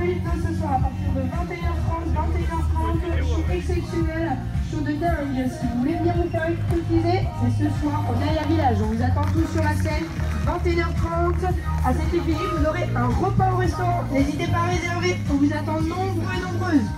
Ce soir à partir de 21h30, 21h30, show exceptionnel, show de dingue. Si vous voulez venir vous faire hypnotiser, c'est ce soir au Naya Village. On vous attend tous sur la scène, 21h30. À cette effigie, vous aurez un repas au restaurant. N'hésitez pas à réserver, on vous attend nombreux et nombreuses.